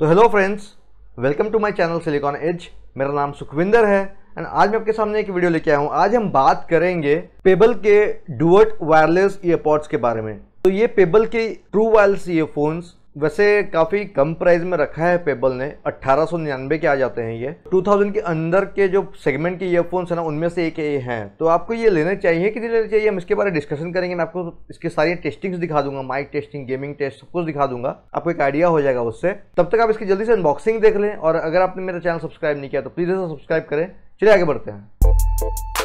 तो hello friends welcome to my channel silicon age मेरा नाम सुखविंदर है एंड आज मैं आपके सामने एक वीडियो लेके आया हूँ। आज हम बात करेंगे पेबल के डुअट वायरलेस ईयरपॉड्स के बारे में। तो ये पेबल के ट्रू वायरलेस ईयरफोन्स वैसे काफ़ी कम प्राइस में रखा है पेबल ने। अट्ठारह के आ जाते हैं ये। 2000 के अंदर के जो सेगमेंट के ईयरफोन्स है ना, उनमें से एक ये हैं। तो आपको ये लेने चाहिए कि नहीं लेने चाहिए, हम इसके बारे में डिस्कशन करेंगे, मैं आपको इसके सारी टेस्टिंग्स दिखा दूँगा माइक टेस्टिंग गेमिंग टेस्ट सब कुछ दिखा दूँगा। आपको एक आइडिया हो जाएगा उससे। तब तक आप इसकी जल्दी से अनबॉक्सिंग देख लें और अगर आपने मेरा चैनल सब्सक्राइब नहीं किया तो प्लीज़ इसे सब्सक्राइब करें। चलिए आगे बढ़ते हैं।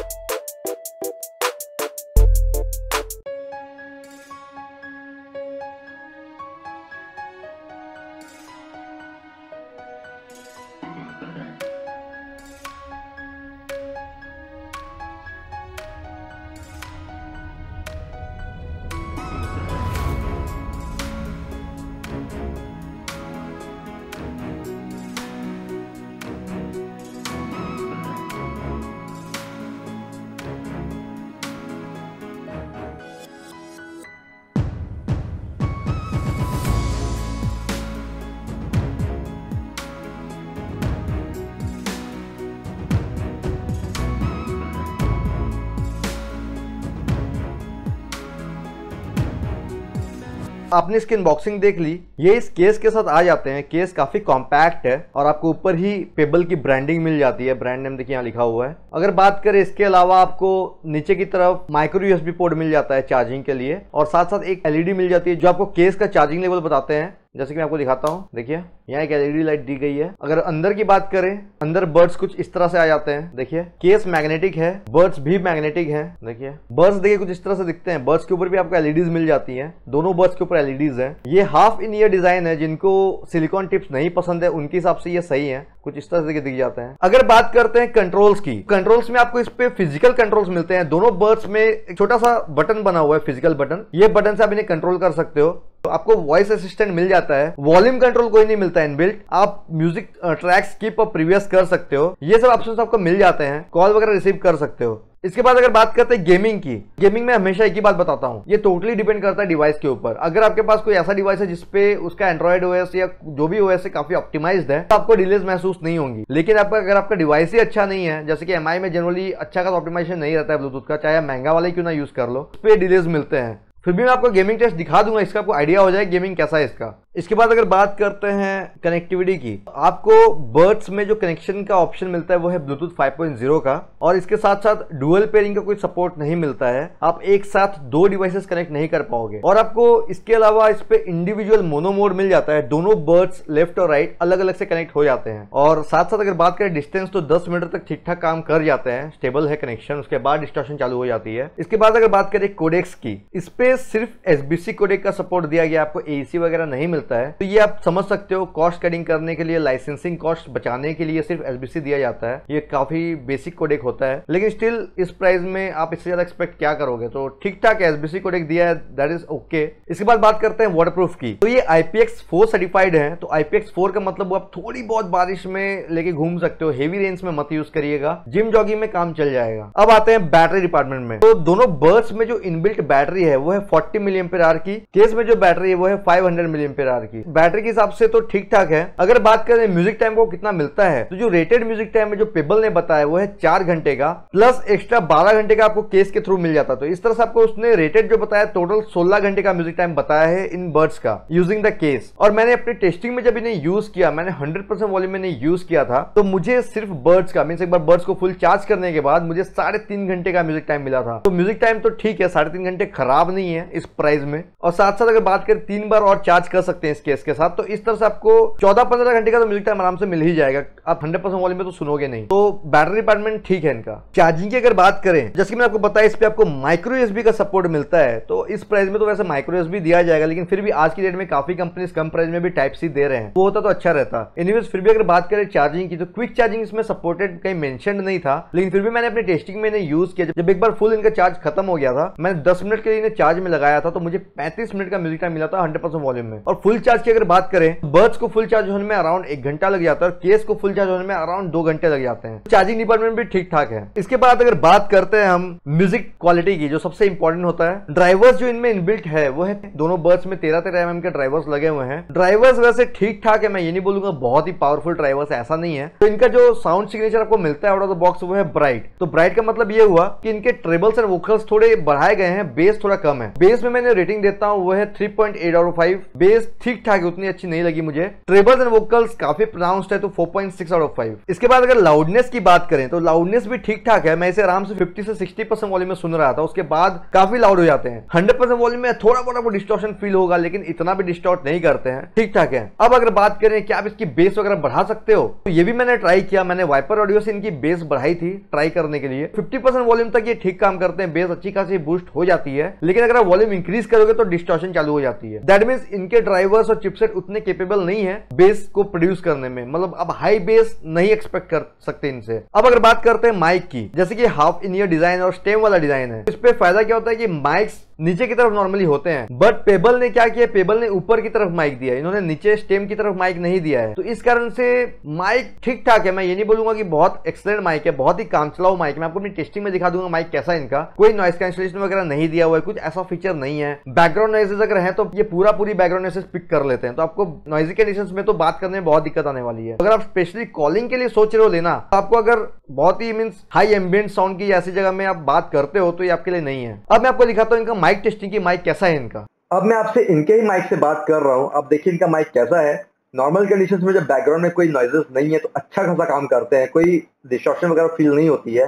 आपने इसकी अनबॉक्सिंग देख ली। ये इस केस के साथ आ जाते हैं। केस काफ़ी कॉम्पैक्ट है और आपको ऊपर ही पेबल की ब्रांडिंग मिल जाती है। ब्रांड नेम देखिए यहाँ लिखा हुआ है। अगर बात करें इसके अलावा आपको नीचे की तरफ़ माइक्रो यूएसबी पोर्ट मिल जाता है चार्जिंग के लिए और साथ साथ एक एलईडी मिल जाती है जो आपको केस का चार्जिंग लेवल बताते हैं। जैसे कि मैं आपको दिखाता हूँ, देखिए, यहाँ एक एलईडी लाइट दी गई है। अगर अंदर की बात करें, अंदर बर्ड्स कुछ इस तरह से आ जाते हैं। देखिए केस मैग्नेटिक है बर्ड्स भी मैग्नेटिक है। देखिए बर्ड्स देखिए कुछ इस तरह से दिखते हैं। बर्ड्स के ऊपर भी आपको एलईडीज मिल जाती हैं। दोनों बर्ड्स के ऊपर एलईडीज है। ये हाफ़ इन ईयर डिज़ाइन है, जिनको सिलिकॉन टिप्स नहीं पसंद है, उनके हिसाब से ये सही है। कुछ इस तरह से दिख जाते हैं। अगर बात करते हैं कंट्रोल्स की कंट्रोल्स में आपको इस पे फ़िज़िकल कंट्रोल्स मिलते हैं। दोनों बर्ड्स में एक छोटा सा बटन बना हुआ है फ़िज़िकल बटन ये बटन से आप इन्हें कंट्रोल कर सकते हो। तो आपको वॉइस असिस्टेंट मिल जाता है। वॉल्यूम कंट्रोल कोई नहीं मिलता है इनबिल्ट आप म्यूज़िक ट्रैक स्किप और प्रीवियस कर सकते हो। ये सब ऑप्शन आपको मिल जाते हैं। कॉल वगैरह रिसीव कर सकते हो। इसके बाद अगर बात करते हैं गेमिंग की गेमिंग में हमेशा एक ही बात बताता हूँ। ये टोटली डिपेंड करता है डिवाइस के ऊपर। अगर आपके पास कोई ऐसा डिवाइस है जिसपे उसका एंड्रॉइड ओएस या जो भी ओएस है काफ़ी ऑप्टिमाइज्ड है तो आपको डिलेज महसूस नहीं होंगी। लेकिन आपका, अगर आपका डिवाइस ही अच्छा नहीं है, जैसे कि एमआई में जनरली अच्छा का ऑप्टिमाइजेशन नहीं रहता है ब्लूटूथ का, चाहे महँगा वाला क्यों ना यूज़ कर लो, उस पर डिलेज मिलते हैं। फिर भी मैं आपको गेमिंग टेस्ट दिखा दूँगा, इसका आपको आइडिया हो जाए गेमिंग कैसा है इसका। इसके बाद अगर बात करते हैं कनेक्टिविटी की, आपको बर्ड्स में जो कनेक्शन का ऑप्शन मिलता है, वो है ब्लूटूथ 5.0 का, और इसके साथ साथ डुअल पेयरिंग का कोई सपोर्ट नहीं मिलता है। आप एक साथ दो डिवाइसेस कनेक्ट नहीं कर पाओगे। और आपको इसके अलावा इस पे इंडिविजुअल मोनो मोड मिल जाता है, दोनों बर्ड्स लेफ़्ट और राइट अलग अलग से कनेक्ट हो जाते हैं। और साथ साथ अगर बात करें डिस्टेंस तो दस मीटर तक ठीक ठाक काम कर जाते हैं स्टेबल है कनेक्शन उसके बाद डिस्टॉर्शन चालू हो जाती है। इसके बाद अगर बात करें कोडेक्स की, इस पे सिर्फ़ एसबीसी कोडेक का सपोर्ट दिया गया, आपको एसी वगैरह नहीं मिलता है तो ये आप समझ सकते हो कॉस्ट कटिंग करने के लिए लाइसेंसिंग कॉस्ट बचाने के लिए सिर्फ़ एसबीसी दिया जाता है। ये काफ़ी बेसिक कोडेक होता है। लेकिन स्टिल इस प्राइस में आप इससे ज़्यादा एक्सपेक्ट क्या करोगे? तो ठीक ठाक एसबीसी कोडेक दिया है दैट इज़ ओके इसके बाद बात करते हैं वाटर प्रूफ की। तो ये आईपीएक्स फोर सर्टिफाइड है तो आईपीएक्स फोर का मतलब आप थोड़ी बहुत बारिश में लेके घूम सकते हो हेवी रेंज में मत यूज़ करिएगा जिम जॉगिंग में काम चल जाएगा। अब आते हैं बैटरी डिपार्टमेंट में। तो दोनों बर्ड्स में जो इनबिल्ट बैटरी है, वो है फोर्टी मिलियन आर की। केस में जो बैटरी है, वो है फाइव हंड्रेड मिलियन आर की। बैटरी के हिसाब से तो ठीक ठाक है। अगर बात करें म्यूज़िक टाइम को कितना मिलता है तो जो रेटेड म्यूज़िक टाइम है, जो पेबल ने बताया, वो है चार घंटे का। प्लस एक्स्ट्रा बारह घंटे का आपको केस के थ्रू मिल जाता तो इस तरह से आपको उसने रेटेड जो बताया टोटल सोलह घंटे का म्यूज़िक टाइम बताया है इन बर्ड्स का यूजिंग द केस और मैंने अपने टेस्टिंग में जब इन्हें यूज़ किया, मैंने हंड्रेड परसेंट वॉल्यूम में यूज़ किया था तो मुझे सिर्फ़ बर्ड्स का मीन एक बार बर्ड्स को फुल चार्ज करने के बाद मुझे साढ़े तीन घंटे का म्यूज़िक टाइम मिला था। तो म्यूज़िक टाइम तो ठीक है, साढ़े तीन घंटे खराब नहीं है इस प्राइस में। और साथ साथ अगर बात करें, तीन बार और चार्ज कर सकते हैं इस केस के साथ तो इस तरह से आपको चौदह पंद्रह घंटे का तो म्यूज़िक टाइम आराम से मिल ही जाएगा। आप हंड्रेड परसेंट वॉल्यूम में तो सुनोगे नहीं। तो बैटरी डिपार्टमेंट ठीक है इनका। चार्जिंग की अगर बात करें, जैसे कि मैं आपको बताया, इस पे आपको माइक्रो एसबी का सपोर्ट मिलता है तो इस प्राइस में तो वैसे माइक्रो एसबी दिया जाएगा, लेकिन फिर भी आज की डेट में काफ़ी कंपनी कम प्राइस में भी टाइप सी दे रहे हैं। वो होता तो अच्छा रहता। एनीवेज फिर भी अगर बात करें चार्जिंग की तो क्विक चार्जिंग इसमें सपोर्टेड कहीं मेंशन नहीं था, लेकिन फिर भी मैंने अपने टेस्टिंग में यूज़ किया। जब एक बार फुल इनका चार्ज खत्म हो गया था, मैंने दस मिनट के लिए चार्ज चार्ज में लगाया था तो मुझे पैंतीस मिनट का म्यूज़िक टाइम मिला था हंड्रेड परसेंट वॉल्यूम में। और फुल चार्ज की अगर बात करें बर्ड्स को फुल चार्ज होने में अराउंड एक घंटा लग जाता है और केस को फुल चार्ज होने में अराउंड दो घंटे लग जाते हैं। चार्जिंग डिपार्टमेंट भी ठीक ठाक है। इसके बाद अगर बात करते हैं हम म्यूज़िक क्वालिटी की, जो सबसे इंपॉर्टेंट होता है। ड्राइवर्स जो इनमें इनबिल्ट है, वो है दोनों बर्ड्स में तेरह तेरह एम के ड्राइवर्स लगे हुए हैं। ड्राइवर्स वैसे ठीक ठाक है, मैं ये नहीं बोलूँगा बहुत ही पावरफुल ड्राइवर्स ऐसा नहीं है। तो इनका जो साउंड सिग्नेचर आपको मिलता है आउट ऑफ़ द बॉक्स वो है ब्राइट तो ब्राइट का मतलब ये हुआ कि इनके ट्रेबल्स एंड वोकल्स थोड़े बढ़ाए गए हैं बेस थोड़ा कम है। बेस में मैंने रेटिंग देता हूँ, वो है 3.8 आउट ऑफ़ 5 बेस ठीक ठाक है, उतनी अच्छी नहीं लगी मुझे। ट्रेबल्स एंड वोकल्स काफ़ी प्रोनाउंस्ड है तो 4.6 आउट ऑफ़ 5 इसके बाद अगर लाउडनेस की बात करें तो लाउडनेस भी ठीक ठाक है। मैं इसे आराम से 50 से 60 परसेंट वॉल्यूम में सुन रहा था। उसके बाद काफ़ी लाउड हो जाते हैं। हंड्रेड परसेंट वॉल्यूम में थोड़ा मोटा वो डिस्टॉर्शन फील होगा, लेकिन इतना भी डिस्टॉर्ट नहीं करते हैं। ठीक ठाक है। अब अगर बात करें कि आप इसकी बेस वगैरह बढ़ा सकते हो तो ये भी मैंने ट्राई किया। मैंने वाइपर ऑडियो से इनकी बेस बढ़ाई थी ट्राई करने के लिए। 50 परसेंट वॉल्यूम तक ये ठीक काम करते हैं। बेस अच्छी खासी बूस्ट हो जाती है। लेकिन अगर आप वॉल्यूम इंक्रीज करोगे तो डिस्टॉर्शन चालू हो जाती है। दैट मीन इनके ड्राइवर्स और चिपसेट उतने केपेबल नहीं है बेस को प्रोड्यूस करने में। मतलब अब हाई बेस नहीं एक्सपेक्ट कर सकते इनसे। अब अगर बात करते हैं माइक की, जैसे कि हाफ़ इन ईयर डिज़ाइन और स्टेम वाला डिज़ाइन है। इस पे फ़ायदा क्या होता है कि माइक्स नीचे की तरफ़ नॉर्मली होते हैं। बट पेबल ने क्या किया? पेबल ने ऊपर की तरफ़ माइक दिया इन्होंने नीचे स्टेम की तरफ़ माइक नहीं दिया है। तो इस कारण से माइक ठीक ठाक है। मैं ये नहीं बोलूँगा कि बहुत एक्सलेंट माइक है, बहुत ही काम चलाओ माइक मैं आपको अपनी टेस्टिंग में दिखा दूँगा माइक कैसा इनका। कोई नॉइस कैंसिलेशन वगैरह नहीं दिया हुआ है। कुछ ऐसा फीचर नहीं है। बैकग्राउंड नॉइजेस अगर है तो ये पूरा पूरी बैकग्राउंड नॉइसेस पिक कर लेते हैं। तो आपको नॉइजी कंडीशन में तो बात करने में बहुत दिक्कत आने वाली है। अगर आप स्पेशली कॉलिंग के लिए सोच रहे हो लेना तो आपको अगर बहुत ही मीन हाई एम्बियंट साउंड की ऐसी जगह में आप बात करते हो तो ये आपके लिए नहीं है। अब मैं आपको दिखाता हूँ इनका माइक टेस्टिंग की माइक कैसा है इनका? अब मैं आपसे इनके ही माइक से बात कर रहा हूँ। अब देखिए इनका माइक कैसा है। नॉर्मल कंडीशंस में जब बैकग्राउंड में कोई नॉइजेस नहीं है तो अच्छा खासा काम करते हैं। कोई डिस्ट्रक्शन वगैरह फील नहीं होती है।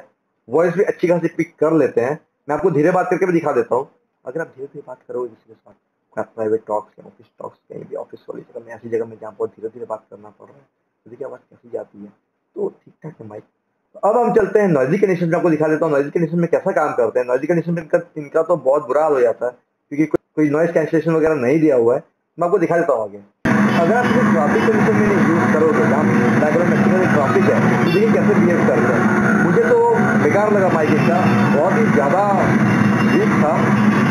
वॉइस भी अच्छी खासी पिक कर लेते हैं। मैं आपको धीरे बात करके भी दिखा देता हूँ। अगर आप धीरे धीरे बात करोगे किसी के साथ प्राइवेट टॉक्स या ऑफ़िस टॉक्स कहीं भी ऑफ़िस वाली जगह में, ऐसी जगह में जहाँ बहुत धीरे धीरे बात करना पड़ रहा है तो देखिए आवाज़ कैसी जाती है। तो ठीक ठाक है माइक अब हम चलते हैं नॉइजी कंडीशन में आपको दिखा देता हूँ नॉइजी कंडीशन में कैसा काम करते हैं। नॉइजी कंडीशन में इनका इनका तो बहुत बुरा हाल हो जाता है, क्योंकि कोई नॉइज़ कैंसिलेशन वगैरह नहीं दिया हुआ है। मैं आपको दिखा देता हूँ आगे। अगर आप इसे ट्रॉफिक कंडीशन में यूज़ करोगे, जहाँ बैकग्राउंड में ट्रॉफिक है तो देखिए कैसे बिहेव करते हैं। मुझे तो बेकार लगा माइक इसका, बहुत ही ज़्यादा वीक था।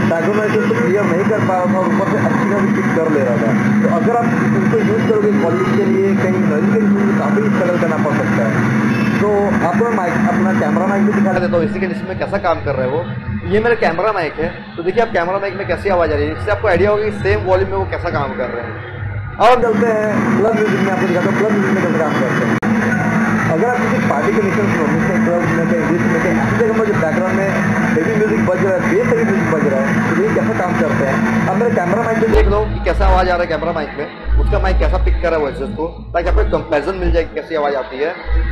में तो क्लियर नहीं कर पा रहा था और ऊपर से अच्छी खासी पिक कर ले रहा था। तो अगर आप इसको यूज़ करोगे क्वालिटी के लिए, कहीं नॉइज़ कंडीशन में काफ़ी स्ट्रगल करना पड़ सकता है। तो आपको माइक अपना कैमरा माइक भी दिखा देता हूँ। इसी कंडीशन में कैसा काम कर रहे हो? ये मेरा कैमरा माइक है। तो देखिए आप कैमरा माइक में कैसी आवाज़ आ रही है। इससे आपको आइडिया होगा कि सेम वॉल्यूम में वो कैसा काम कर रहे हैं। और चलते हैं। क्लब म्यूज़िक में आपको दिखाता हूँ। क्लब म्यूज़िक में कैसे काम करते हैं। अगर आप किसी पार्टी के मिशन सुनो मिशन क्लब में कहीं इंग्लिश में कहीं ऐसी जगह में जो बैकग्राउंड में हेवी म्यूज़िक बज रहा है बेस हेवी म्यूज़िक बज रहा है तो ये कैसा काम करते हैं? अब मेरे कैमरा माइक में देख लो कि कैसा आवाज़ आ रहा है कैमरा माइक में। उसका माइक कैसा पिक करा रहा है को? ताकि आपको कंपेरिजन मिल जाए कैसी आवाज़ आती है?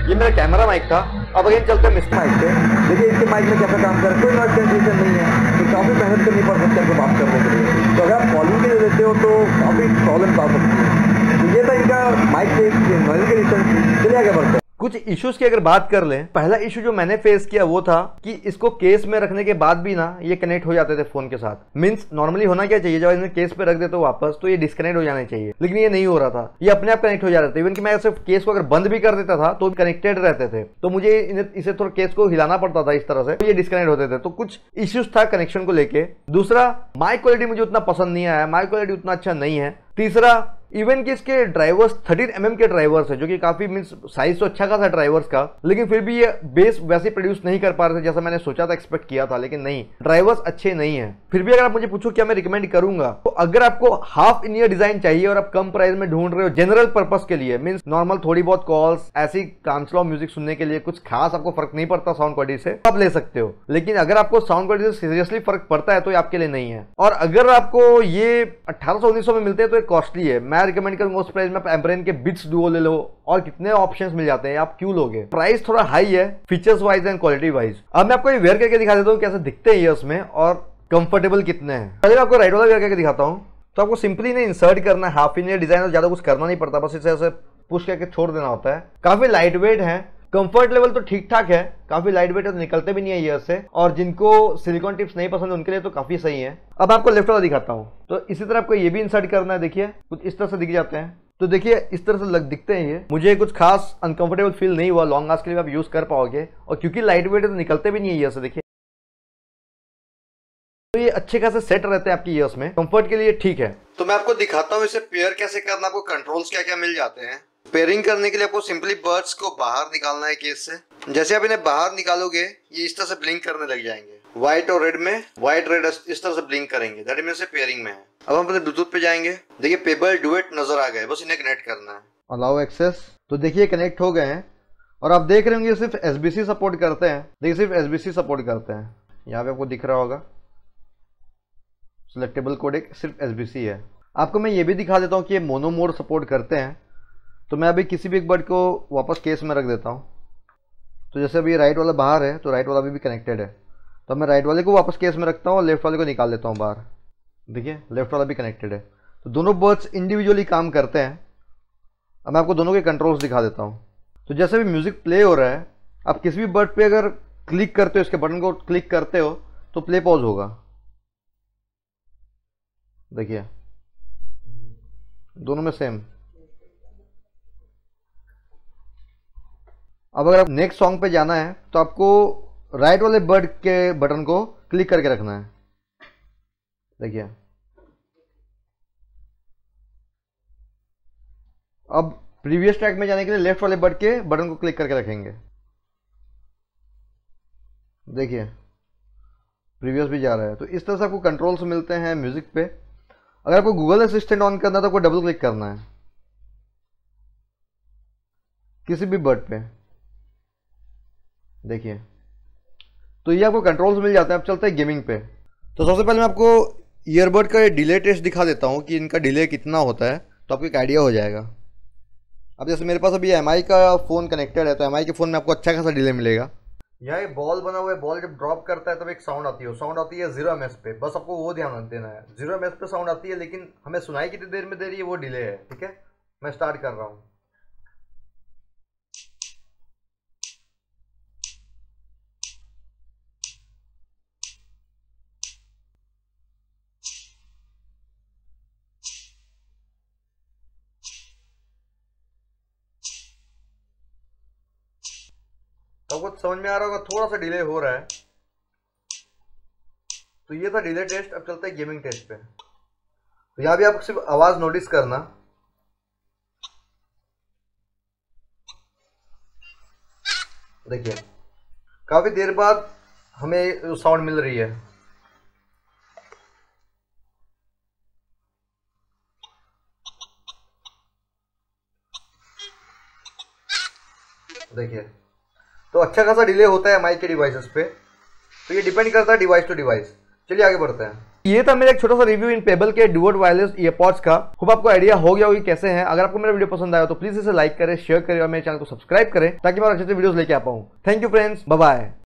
ये मेरा कैमरा माइक था। अब अगेन चलते हैं मिस्टर माइक पे। देखिए, इसके माइक में कैसा काम कर कोई नॉइज़ कैंसिलेशन नहीं है। तो काफ़ी मेहनत करनी पड़ सकती है बात करने के लिए। तो अगर आप कॉलिंग के लिए देते हो तो काफ़ी प्रॉब्लम आ सकती है। तो ये था इनका माइक से नॉइज़ के रिटर्न चलिए आगे बढ़ते हैं। कुछ इश्यूज़ की अगर बात कर लें, पहला इशू जो मैंने फेस किया वो था कि इसको केस में रखने के बाद भी ना ये कनेक्ट हो जाते थे फ़ोन के साथ। मीन्स नॉर्मली होना क्या चाहिए? जब इन्हें केस पे रख देते हो वापस तो ये डिस्कनेक्ट हो जाने चाहिए। लेकिन ये नहीं हो रहा था। ये अपने आप कनेक्ट हो जा रहे थे। इवन कि मैं सिर्फ़ केस को अगर बंद भी कर देता था तो कनेक्टेड रहते थे। तो मुझे इसे थोड़ा केस को हिलाना पड़ता था इस तरह से तो ये डिस्कनेक्ट होते थे। तो कुछ इश्यूज़ था कनेक्शन को लेके। दूसरा माइक क्वालिटी मुझे उतना पसंद नहीं आया। माइक क्वालिटी उतना अच्छा नहीं है। तीसरा इवन कि इसके ड्राइवर्स 13 एम के ड्राइवर्स है, जो कि काफ़ी मीन साइज़ तो अच्छा खासा ड्राइवर्स का, लेकिन फिर भी ये बेस वैसे प्रोड्यूस नहीं कर पा रहे थे जैसा मैंने सोचा था एक्सपेक्ट किया था, लेकिन नहीं। ड्राइवर्स अच्छे नहीं है। फिर भी अगर आप मुझे पूछो क्या मैं रिकमेंड करूँगा तो अगर आपको हाफ़ इन ईयर डिज़ाइन चाहिए और आप कम प्राइस में ढूंढ रहे हो जनरल पर्पज के लिए मीन नॉर्मल थोड़ी बहुत कॉल्स ऐसी कांसलो म्यूज़िक सुनने के लिए कुछ खास आपको फ़र्क नहीं पड़ता साउंड क्वालिटी से, आप ले सकते हो। लेकिन अगर आपको साउंड क्वालिटी से सीरियसली फ़र्क पड़ता है तो आपके लिए नहीं है। और अगर आपको ये अठारह सौ में मिलते हैं तो ये कॉस्टली है। मैं रिकमेंड करूँगा उस प्राइस में आप एम्ब्रेन के बिट्स डुओ ले लो। और कितने ऑप्शंस मिल जाते हैं, आप क्यों लोगे? प्राइस थोड़ा हाई है features wise and quality wise अब मैं आपको ये वेयर करके दिखा देता हूँ कैसे दिखते हैं ये उसमें, और कंफर्टेबल कितने हैं। पहले आपको राइट वाला वेयर करके दिखाता हूँ तो आपको सिंपली इन्हें इंसर्ट करना है हाफ़ इन डिज़ाइन ज़्यादा कुछ करना नहीं पड़ता, बस इसे ऐसे पुश करके छोड़ देना होता है। काफ़ी लाइट वेट है कंफर्ट लेवल तो ठीक ठाक है, काफ़ी लाइट वेट है तो निकलते भी नहीं है ईयर से। और जिनको सिलिकॉन टिप्स नहीं पसंद, उनके लिए तो काफ़ी सही है। अब आपको लेफ़्ट वाला दिखाता हूँ। तो इसी तरह आपको ये भी इंसर्ट करना है, देखिए। कुछ इस तरह से दिख जाते हैं। तो देखिए, इस तरह से लग दिखते हैं ये। मुझे कुछ खास अनकंफर्टेबल फील नहीं हुआ लॉन्ग आस के लिए, आप यूज़ कर पाओगे। और क्योंकि लाइट वेट है तो निकलते भी नहीं है ये से, देखिए। तो ये अच्छे खासे सेट रहते हैं आपकी ईयर्स में। कंफर्ट के लिए ठीक है। तो मैं आपको दिखाता हूँ, इसे पेयर कैसे करना आपको कंट्रोल्स क्या क्या मिल जाते हैं। पेयरिंग करने के लिए आपको सिंपली बर्ड्स को बाहर निकालना है केस से। जैसे आप इन्हें बाहर निकालोगे, ये इस तरह से ब्लिंक करने लग जाएँगे। व्हाइट और रेड में व्हाइट रेड इस तरह से ब्लिंक करेंगे। दैट से पेयरिंग में है। अब हम अपने ब्लूटूथ पे जाएँगे। देखिए पेबल डुएट नज़र आ गए। बस इन्हें कनेक्ट करना है। अलाउ एक्सेस तो देखिए कनेक्ट हो गए हैं। और आप देख रहे होंगे सिर्फ़ एसबीसी सपोर्ट करते हैं। देखिए, सिर्फ़ एसबीसी सपोर्ट करते हैं। यहाँ पे आपको दिख रहा होगा। सिलेक्टेबल कोड एक सिर्फ़ एसबीसी है। आपको मैं ये भी दिखा देता हूँ कि ये मोनो मोड सपोर्ट करते हैं। तो मैं अभी किसी भी एक बर्ड को वापस केस में रख देता हूँ। तो जैसे अभी राइट वाला बाहर है तो राइट वाला भी, भी कनेक्टेड है। तो मैं राइट वाले को वापस केस में रखता हूँ और लेफ़्ट वाले को निकाल देता हूँ बाहर। देखिए लेफ़्ट वाला भी कनेक्टेड है। तो दोनों बर्ड्स इंडिविजुअली काम करते हैं। अब मैं आपको दोनों के कंट्रोल्स दिखा देता हूँ। तो जैसे भी म्यूज़िक प्ले हो रहा है आप किसी भी बर्ड पे अगर क्लिक करते हो इसके बटन को क्लिक करते हो तो प्ले पॉज होगा। देखिए दोनों में सेम अब अगर आप नेक्स्ट सॉन्ग पे जाना है तो आपको राइट वाले बर्ड के बटन को क्लिक करके रखना है। देखिए। अब प्रीवियस ट्रैक में जाने के लिए लेफ़्ट वाले बर्ड के बटन को क्लिक करके रखेंगे। देखिए। प्रीवियस भी जा रहा है। तो इस तरह से आपको कंट्रोल्स मिलते हैं म्यूज़िक पे। अगर आपको गूगल असिस्टेंट ऑन करना है तो आपको डबल क्लिक करना है। किसी भी बर्ड पे। देखिए। तो ये आपको कंट्रोल्स मिल जाते हैं, अब चलते हैं गेमिंग पे। तो सबसे पहले मैं आपको ईयरबड का डिले टेस्ट दिखा देता हूँ कि इनका डिले कितना होता है तो आपको एक आइडिया हो जाएगा। अब जैसे मेरे पास अभी एमआई का फ़ोन कनेक्टेड है तो एमआई के फ़ोन में आपको अच्छा खासा डिले मिलेगा। यहाँ एक बॉल बना हुआ है बॉल जब ड्रॉप करता है तब एक साउंड आती है साउंड आती है ज़ीरो एम पे। बस आपको वो ध्यान देना है। ज़ीरो एम पे साउंड आती है, लेकिन हमें सुनाई कितनी देर में दे रही है, वो डिले है, ठीक है? मैं स्टार्ट कर रहा हूँ। तो कुछ समझ में आ रहा होगा, थोड़ा सा डिले हो रहा है। तो ये था डिले टेस्ट अब चलते हैं गेमिंग टेस्ट पे। तो यहाँ भी आप सिर्फ़ आवाज़ नोटिस करना। देखिए, काफ़ी देर बाद हमें साउंड मिल रही है। देखिए तो अच्छा खासा डिले होता है माइक के डिवाइसेस पे। तो ये डिपेंड करता है डिवाइस टू डिवाइस चलिए आगे बढ़ते हैं। ये था मेरा एक छोटा सा रिव्यू इन पेबल के डुअट वायरलेस ईयरपॉड्स का। खूब आपको आइडिया हो गया होगी कैसे हैं। अगर आपको मेरा वीडियो पसंद आया तो प्लीज़ इसे लाइक करें शेयर करें और मेरे चैनल को सब्सक्राइब करें ताकि मैं अच्छे से वीडियोस लेके आ पाऊँ। Thank you friends bye